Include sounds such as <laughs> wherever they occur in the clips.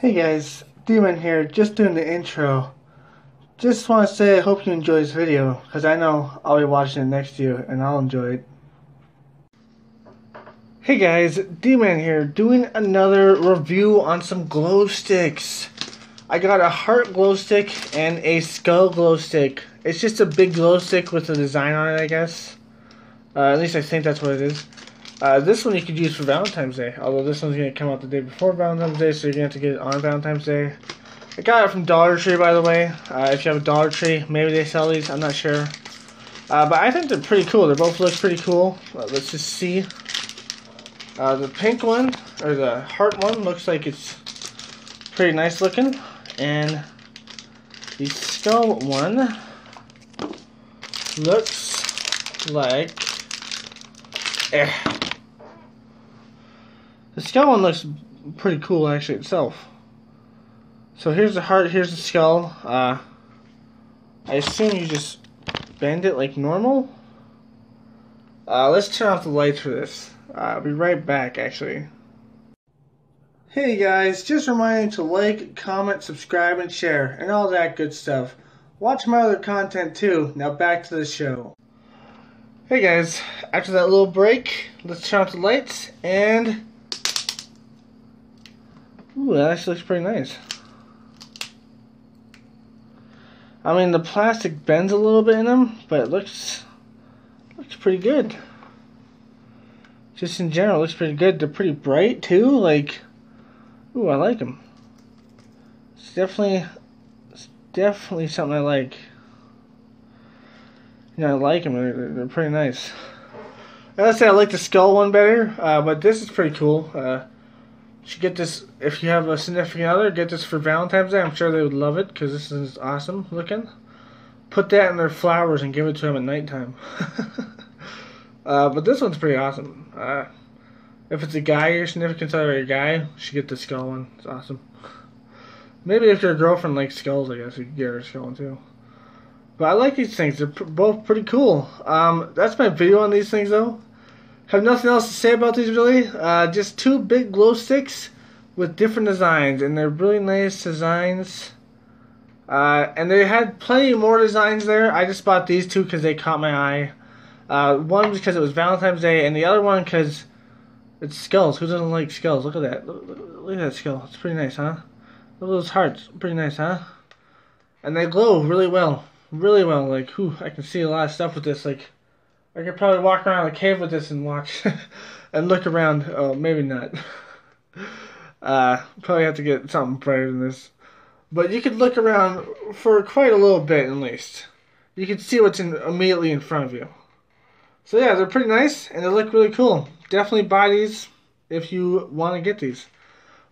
Hey guys, D-Man here, just doing the intro. Just want to say I hope you enjoy this video, because I know I'll be watching it next year and I'll enjoy it. Hey guys, D-Man here, doing another review on some glow sticks. I got a heart glow stick and a skull glow stick. It's just a big glow stick with a design on it, I guess. Uh, at least I think that's what it is. Uh, this one you could use for Valentine's Day, although this one's going to come out the day before Valentine's Day, so you're going to have to get it on Valentine's Day. I got it from Dollar Tree, by the way. Uh, if you have a Dollar Tree, maybe they sell these, I'm not sure. Uh, but I think they're pretty cool. They both look pretty cool. Uh, let's just see. Uh, the pink one, or the heart one, looks like it's pretty nice looking. And the skull one looks like... Eh. The skull one looks pretty cool actually itself. So here's the heart, here's the skull. Uh, I assume you just bend it like normal. Uh, let's turn off the lights for this. Uh, I'll be right back actually. Hey guys, just a reminder to like, comment, subscribe, and share, and all that good stuff. Watch my other content too. Now back to the show. Hey guys, after that little break, let's turn off the lights and Ooh, that actually looks pretty nice. I mean, the plastic bends a little bit in them, but it looks looks pretty good. Just in general, looks pretty good. They're pretty bright too. Like, ooh, I like them. It's definitely, it's definitely something I like. You know, I like them. They're, they're pretty nice. I gotta say, I like the skull one better, uh, but this is pretty cool. Uh, should get this if you have a significant other. Get this for Valentine's Day. I'm sure they would love it because this is awesome looking. Put that in their flowers and give it to them at nighttime. <laughs> uh, but this one's pretty awesome. Uh, if it's a guy, your significant other, a guy, should get the skull one. It's awesome. Maybe if your girlfriend likes skulls, I guess you could get her a skull one too. But I like these things. They're both pretty cool. Um, that's my video on these things though. Have nothing else to say about these really. Uh, just two big glow sticks with different designs, and they're really nice designs. Uh, and they had plenty more designs there. I just bought these two because they caught my eye. Uh, one because it was Valentine's Day, and the other one because it's skulls. Who doesn't like skulls? Look at that. Look, look, look at that skull. It's pretty nice, huh? Look at those hearts. Pretty nice, huh? And they glow really well. Really well. Like, whew, I can see a lot of stuff with this. Like, I could probably walk around the cave with this and watch <laughs> and look around. Oh, maybe not. <laughs> uh, probably have to get something brighter than this. But you could look around for quite a little bit at least. You can see what's in, immediately in front of you. So yeah, they're pretty nice and they look really cool. Definitely buy these if you want to get these.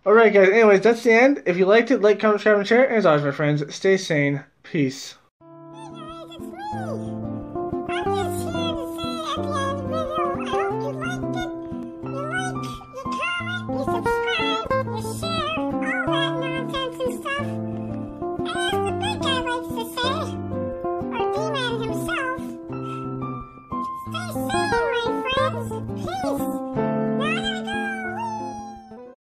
Alright guys, anyways, that's the end. If you liked it, like, comment, subscribe, and share. And as always, my friends, stay sane. Peace.